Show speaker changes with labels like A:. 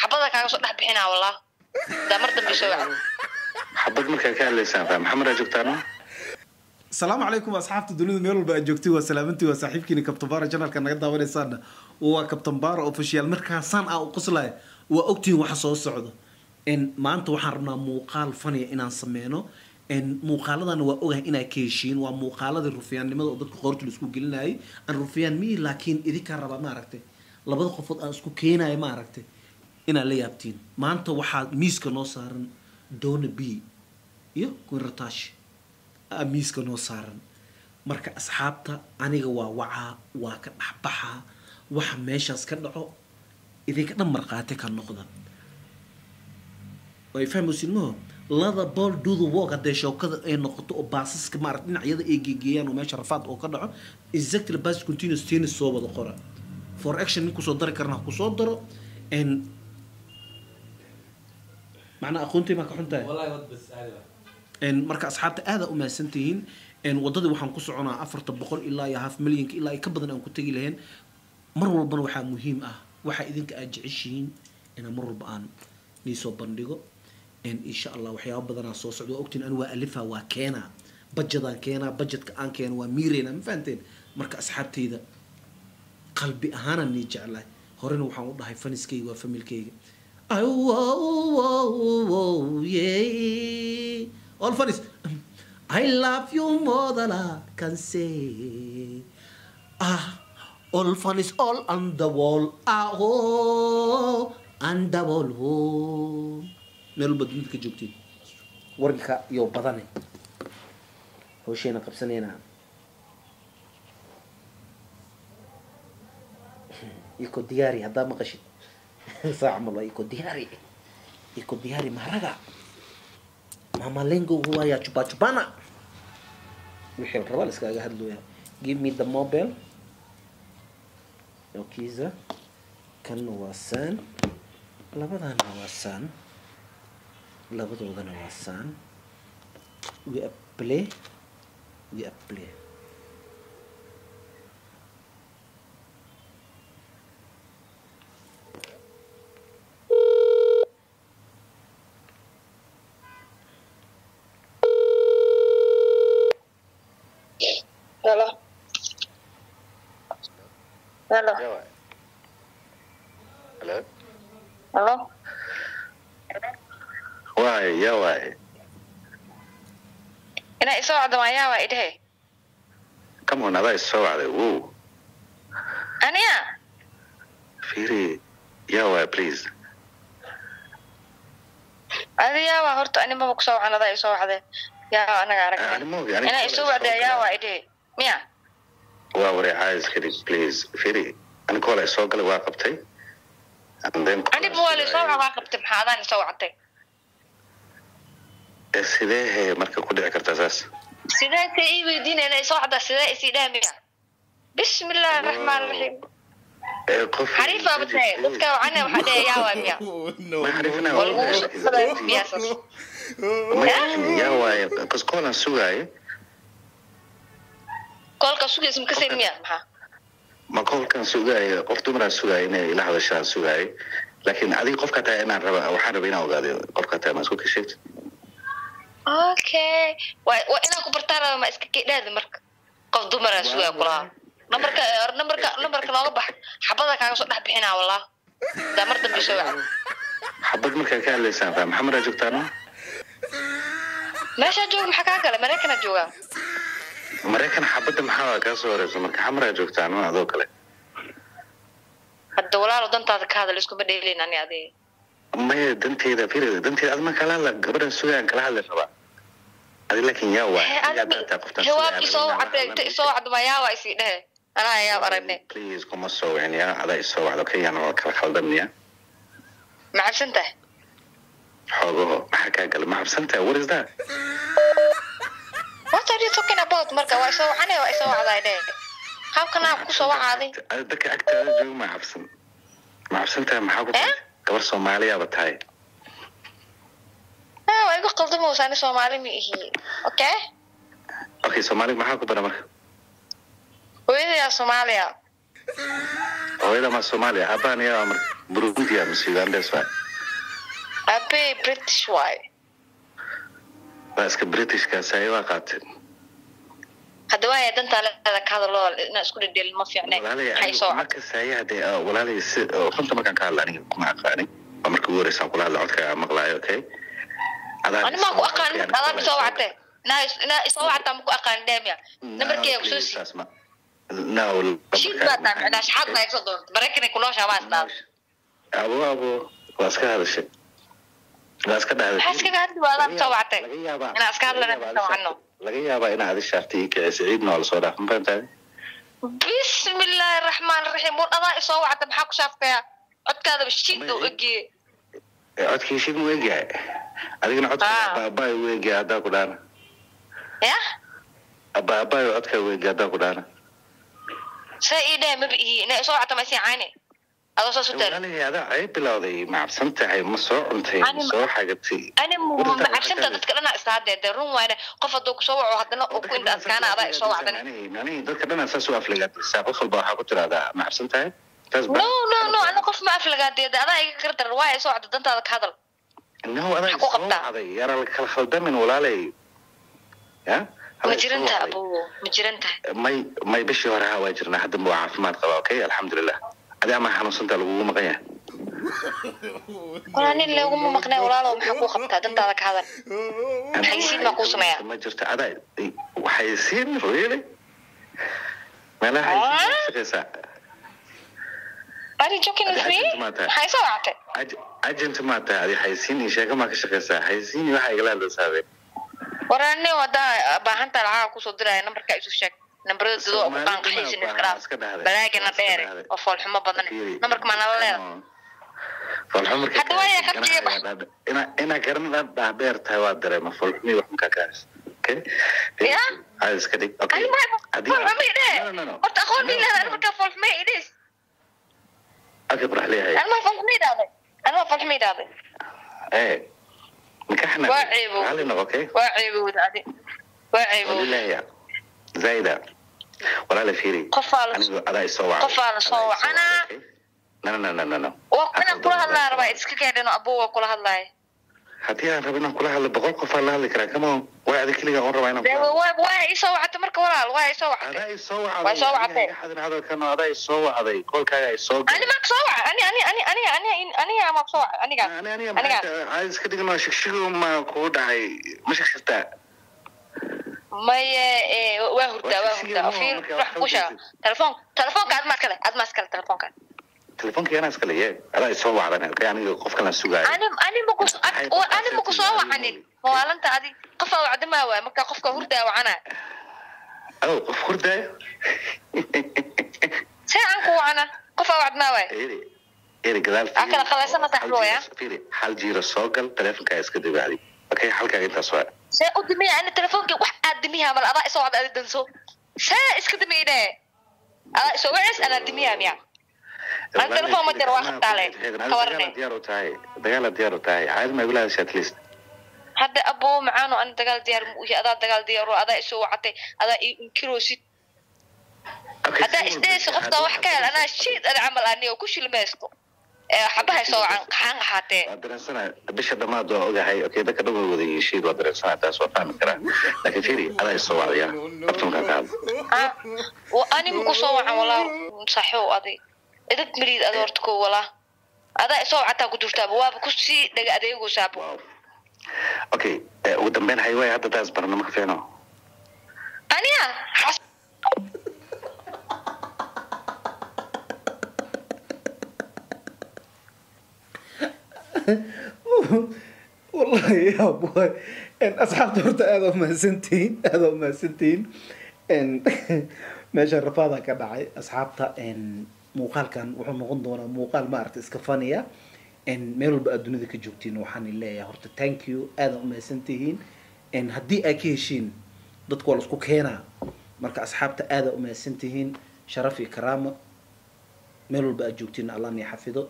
A: xabada kaaga soo dhex bixinaa wallah daa mar dambe soo wacdo
B: xabad markaa ka hadlaysaan faa maxamedaa joogtaano
C: asalaamu calaykum asxaabta dunida meel walba aad joogtay waa salaamantii waa saaxiibkiina kabtambaara janalka naga daawanaysaana waa kabtambaara official markaasaan ah u qoslaya waa ogtihiin waxa soo socdo n maanta waxaan rabnaa muuqaal faniya inaan sameyno muuqaaladana waa ogahay inaa ka heshiin waa muuqaaladii rufiyaannimada oo dadka qoorta la isku gelinayay aan rufiyaan miyi laakiin idinkaa rabaa maaragtay labada qofood aan isku keenaya maaragtay inaad la yaabtiin. Maanta waxaa miiska noo saaran dona b iyo quinratash miiska noo saaran. Marka asxaabta aniga waa wacaa waa ka dhexbaxaa waxa meeshaas ka dhaco idinka dhan markhaati ka noqda. Way fahmaysin maho lada ball do the haddee shookada ay noqoto oo baasaska maarata dhinacyada ay geegeeyaan oo meesha rafaad oo ka dhaco exactly bas continuous tennis soo wada qora. For action nin dari karna ha ku soo daro macnaa aqoontii maa ka xun tahay? Marka asxaabta aada u mahadsantihiin wadadii waxaan ku soconaa afarta boqol ilaa iyo half millionka ilaa ka badan aan ku tegi lahayn mar walbana waxaa muhiim ah waxa idinka aad jeceshihiin inaan mar walba aan niisoo bandhigo. Insha allah waxyaaba badanaa soo socda waa ogtiin ani waa alifa waa keenaa bajadaan keenaa bajetka aan keena waa miireyna ma fahanteen. Marka asxaabtayda qalbi ahaanaan nii jeclahay. Horena waxaan u dhahay faniskayga waa familkayga yeah. all funnies. I love you more than I can say. Ah, all funnies all on the wall. Ah, oh, on the wall. Oh. meel walba dunida ka joogtiin wargika iyo badane hawsheena qabsanayna iko diyaari haddaa maqashid saaca malo iko diyaari? Iko diyaari maharaga? Mamalengo huwaya chupa chupana? Wixii raba la iskaga hadlooya give me the mobile. Okiza kanna waa saan labadana waa saan labadoodana waa saan we are play. We are
A: Hello. Hello.
B: Hello?
A: Hello.
B: Waay, yaa waay.
A: Inaa isoo wacdo waan yaa waa idhehe.
B: Come on, adaa isoo wacday. Woo.
A: Aniya.
B: Fiiri, yaa waay, please.
A: Adi yaa waa horta ani maba ku soo wacan adaa isoo wacdee. Yaa anaga
B: aniga
A: Inaa isoo wacdee yaa waa idhehe. Miya?
B: Waa waray caayis kadib, please. Fiiri, ani koola isoo galay waa qabtay.
A: Aniba waa la isoo waca waa qabtay maxaa adaan isoo wactay.
B: Eh, sidee marka ku dhici kartaa saas?
A: Sidee se ii weydiinayna isoo wacdaa sidee isii dhaha miya? Bismillaahi raxmaani raxiim.
B: Eh,
A: Xariif baa batay. Dadka wacana waxaa dhahe yaa waa miya?
B: Yaa waay, bas koolan sugaaye.
A: Koolka sugaysa ma kaseen miya maxaa?
B: ma qofkan sugaayo qof dumaraan sugaayo inay ila hadashaan sugaayo laakiin adiga qofka taa inaan raba waxaan raba inaan ogaado qofka taa ma isku ka sheegto
A: Okay. Waa waa inaan ku bartaan raba ma iska kidhaadi marka. Qof dumaraa sugaa kulaha. Nambarka or nambarka nambarka nooga bax. Xabada kaaga soo dhex bixinaa wallah. Daa mar dambe soo wacdo.
B: xabad markaa ka hadlaysaan faa maxamedaa joogtaano
A: Meesha jooga maxaa kaa galay? Mareykanaa joogaa.
B: Maraykan xabadda maxaa kaa soo horeysa marka xamaraa joogtaano adoo kale
A: Hadda walaalo dantaada ka hadal iskuma dheelin ani adiga.
B: maya danteeda fir danteeda adma kala hadla gabadhan sugayaan kala hadli rabaa adi laakiin yaa waay
A: Hee adiga jawaab isoo wacdo ma yaa waa isii dhehe. Anaa yaa aragne.
B: please kuma soo wiciniya adaa isoo wacdo kayaan waa kala khaldamniya
A: Ma tahay?
B: xoogaho maxaa kaa gala ma xabsan tahay what is that dadka agtaada jooga ma xabsan ma xabsan tahay maxaa ku tahay? Gabar soomaaliyaaba tahay.
A: Ah, waa igu qaldamowsa ani Soomaali ma ihi. Okay?
B: okay soomaali maxaa ku bara marka?
A: Hooyaday Soomaaliya.
B: hooyada ma soomaaliya aabbahan yaa marka? Burundia mise ugandes waay?
A: Abe british waay.
B: Waa iska britishkaas ay waa qaateen
A: hadda waaya dantaa leeda ka hadaloo inaa isku dhedhelin ma fiicne.
B: Walaalay
A: maxay soo cad
B: markasaya hadee walaalay si runta markaan ka hadla aniga kuma aqaanin waa markii ugu horeysaan kula hadla codka maqlaayo okay? Adaa
A: ani maa ku aqaan
B: markii
A: adaa isoo wactee inaa isoo wactaa ma ku aqaan dheemya nambarkeega
B: ku soo sii
A: shiid baa taa micnaa shaxaad baa igsoo doonta maraykanay kunooshaa baa isdhaa
B: abo abo waa iska hadashay waa iska dhahday
A: maxaa iskaga hadli waa adaa isoo wactee inaa iska hadlana wacano
B: laga yaabaa inaa adi shaartay kicisa ciidna waa la soo dhaaf ma fahamtaade
A: bismillaahi raxmaan raxiim war adaa isoo wacta maxaa ku shaafkaya codkaadaba shiid oo egiye
B: codkii shid mu egyahay adigana codka
A: Ah.
B: abaabay u egyahay haddaa ku dhaana.
A: Ya
B: abaabay codkaa u egyahay haddaa ku dhaana.
A: See ii dheh maba ihi inaa isoo wacta ma isii
B: adaa ay bilowday ma cabsan tahay ma soo cuntay ma soo xagatay
A: macabsanta
B: ka-
A: dadka dhana dee run waayne qof hadduu ku soo waco haddana uu ku indha adkaana adaa isoo wacdan
B: dadka dhan saas u aflagaadaysaa qof walba waxaa ku tiraahdaa ma cabsan tahay taas
A: no no no ana qof ma aflagaadeeda adaa iga gardaran waaya isoo wacda dantaada ka hadal
B: no adaa
A: Maxaa ku
B: soo
A: qabtaa?
B: wacday yaara la kala khaldamin walaalay ya
A: ma jiran tahay ma jiran tahay
B: may may bishii hore ha waa jirnaa hadda waa caafimaad qabaa okay alxamdulilah adi ama xanuunsantaa lagugu maqan yahay
A: walaa nin leeguma maqnay walaalow maxaa kuu qabtaa? Dantaada ka hadal. Xayisiin baa kuu sameeyaa.
B: ma jirto adaa waxaysiin really meelaha
A: Ah?
B: ka shaqeysaa.
A: Ari joking with me?
B: ma
A: wactay
B: Ag- agent maa tahay adi xayisiin iyo sheeko maa ka shaqeysaa. Xayisiin iyo waxaa igala hadlaysaabee
A: waraa nin wadaa baahantaa lacaga ku soo diraya nambarkaa isu sheeg nambarada dadoo
B: Soomaali
A: qaan qaxaysin
B: baa-
A: iskaraaf balaagana dheere oo foolxumo badan nambarka maa nala leeda Hadda waa yaa qabtiye ba.
B: inaa garan dhaadheer tahay waa dareema folxumi wax makaa No, no, no.
A: horta aqoon
B: No,
A: ii leedahay
B: no.
A: markaa foolxumo idhees
B: okay barax leeyahay
A: ani maa foolxumo idhaaday ani maa foolxumo idhaaday
B: ee nikaxna
A: Waa ceebo.
B: raalli noqo okay
A: waa ceebowda adi waa
B: walilaahya zaida walaala fiiri
A: qofaa la
B: anigu adaa isoo wacay
A: Qofaa la soo
B: Adaa isoo
A: wacanaa.
B: wacay, okay? no no no no no no
A: waa inaan kula hadlaa rabaa iska keedhino abuu waa kula hadlaaya
B: haddii aan rabo inaan kula hadlo boqol qofaa la hadli karaa on waa adi keliga oon rabaa inaan
A: waa waa isoo wacatay marka walaal waa isoo
B: adaa
A: wacatay
B: isoo wacday
A: Waa
B: hadalkan adaa isoo wacday kolkaaga ay soo
A: ani maa ku soo waca ani ani ani ani ani aniga maa ku soo waca anigaas
B: ani aniga maxaa iska dhigno shigshigo ma kugu dhacay ma shigshirtaa
A: maye waa hurdaa waa hurdaa
B: marka
A: wax
B: wax
A: ku sheega
B: khaldan.
A: telefoon telefoonka aad maa iskale aad maa iskale telefoonka
B: telefoonka yanaa iskale ye adaa isoo wacdan okay aniga qofkan la sugaayo
A: ani ani ma kus ad- wa- ani ma ku soo wacanin mawaalanta adi qofaa wacda maa waay marka qofka hurdaa wacana
B: aw qof hurdaayo
A: see aan ku wacana qofaa wacda maa waay
B: eri gadaal
A: Aa, kala qalaysan ma tahay,
B: Hal jiiro- soo gal telefonkaa iska dibacdi okay halkaaga intaas waa
A: see u dimiya ani telefoonki wax aad dimiyaa mal adaa isoo adi danso see iska dimiyde adaa isoo wacis anaa dimiyaa miya Aan telefoon ma jiro, waa khataale. Ka warne.
B: dagaala diyaar tahay caadi ma igula hadasha at least
A: hadda aboo macaano ani dagaal diyaar mu uhi adaa dagaal diyaaro adaa isoo wacatay adaa i inkiroosid haddaa
B: walba-
A: qofka wax ka hel anaa shiid ada camal anigo ku shilmaysto
B: bisha dhamaad waa ogahay. Okay dadka dhan way wada yihiin waa dareensana taas waa fahmi karaa laakiin fiiri adaa isoo wacdaya abtunkaa ka hadlo
A: Ah, wa- ani maku soo wacan walaa saxow adi idad maliid ada horta ko walaa adaa isoo wacataa ku jirtaaba waaba ku sii dhaga adeegoosaaba
B: Wow. okay ugu dambeyn hayway hadda taas barno ma ka fiicno.
A: Aniya
C: wallahi boy. Asxaabta horta aada mahadsantihiin aada u mahadsantihiin meesha rafaada ka dhacay asxaabta muuqaalkan wuxuu noqon doonaa muuqaal maaragta iska faniya meel walba aad dunida ka joogtiin waxaan leeyahay horta thank you. Aada u mahadsantihiin haddii aad ka heshiin dadku waa la isku keenaa. Marka asxaabta aada u mahadsantihiin sharaf iyo karaama meel walba aad joogtiin allah ni xafido